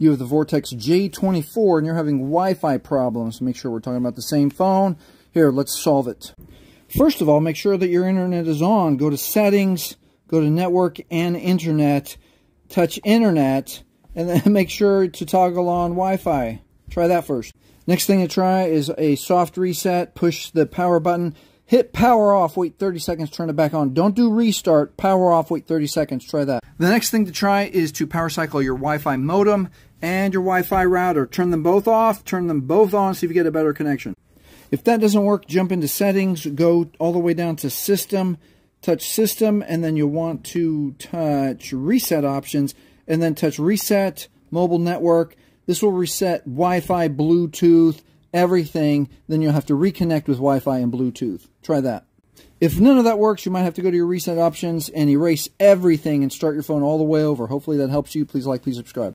you have the Vortex J24 and you're having Wi-Fi problems. Make sure we're talking about the same phone. Here, let's solve it. First of all, make sure that your internet is on. Go to settings, go to network and internet, touch internet, and then make sure to toggle on Wi-Fi. Try that first. Next thing to try is a soft reset. Push the power button. Hit power off, wait 30 seconds, turn it back on. Don't do restart, power off, wait 30 seconds, try that. The next thing to try is to power cycle your Wi-Fi modem and your Wi-Fi router. Turn them both off, turn them both on, see if you get a better connection. If that doesn't work, jump into settings, go all the way down to system, touch system, and then you'll want to touch reset options, and then touch reset mobile network. This will reset Wi-Fi, Bluetooth, everything. Then you'll have to reconnect with Wi-Fi and Bluetooth. Try that. If none of that works, you might have to go to your reset options and erase everything and start your phone all the way over. Hopefully that helps you. Please like, please subscribe.